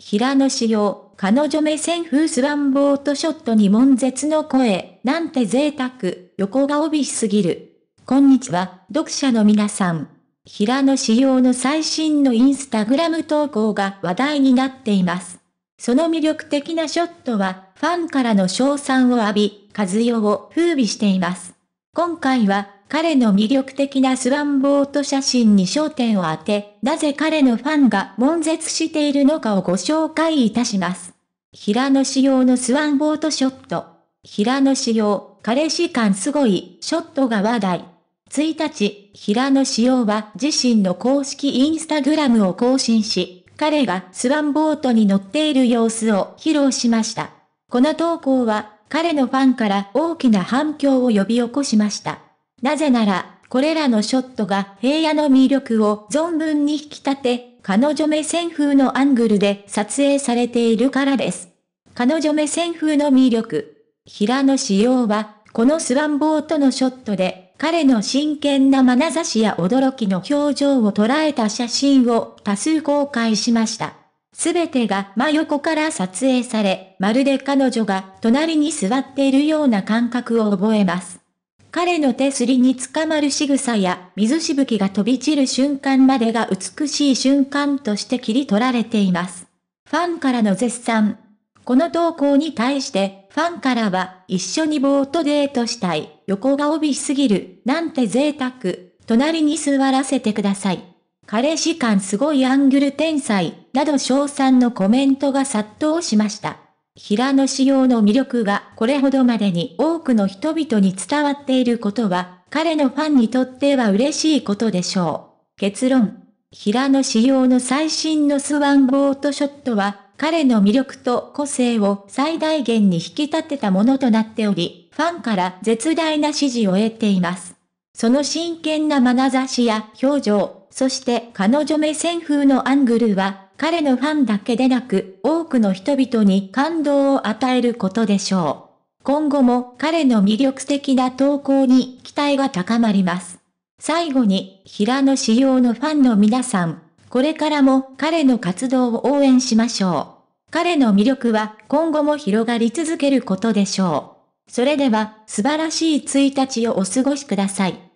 平野仕様、彼女目線風スワンボートショットに悶絶の声、なんて贅沢、横が帯しすぎる。こんにちは、読者の皆さん。平野仕様の最新のインスタグラム投稿が話題になっています。その魅力的なショットは、ファンからの賞賛を浴び、和代を風靡しています。今回は、彼の魅力的なスワンボート写真に焦点を当て、なぜ彼のファンが悶絶しているのかをご紹介いたします。平野仕様のスワンボートショット。平野仕様、彼氏感すごい、ショットが話題。1日、平野仕様は自身の公式インスタグラムを更新し、彼がスワンボートに乗っている様子を披露しました。この投稿は、彼のファンから大きな反響を呼び起こしました。なぜなら、これらのショットが平野の魅力を存分に引き立て、彼女目線風のアングルで撮影されているからです。彼女目線風の魅力。平野仕様は、このスワンボートのショットで、彼の真剣な眼差しや驚きの表情を捉えた写真を多数公開しました。すべてが真横から撮影され、まるで彼女が隣に座っているような感覚を覚えます。彼の手すりに捕まる仕草や水しぶきが飛び散る瞬間までが美しい瞬間として切り取られています。ファンからの絶賛。この投稿に対してファンからは一緒にボートデートしたい、横が帯しすぎる、なんて贅沢、隣に座らせてください。彼氏感すごいアングル天才、など賞賛のコメントが殺到しました。平野仕様の魅力がこれほどまでに多くの人々に伝わっていることは、彼のファンにとっては嬉しいことでしょう。結論。平野仕様の最新のスワンボートショットは、彼の魅力と個性を最大限に引き立てたものとなっており、ファンから絶大な支持を得ています。その真剣な眼差しや表情、そして彼女目線風のアングルは、彼のファンだけでなく、多くの人々に感動を与えることでしょう。今後も彼の魅力的な投稿に期待が高まります。最後に、平野仕様のファンの皆さん、これからも彼の活動を応援しましょう。彼の魅力は今後も広がり続けることでしょう。それでは素晴らしい1日をお過ごしください。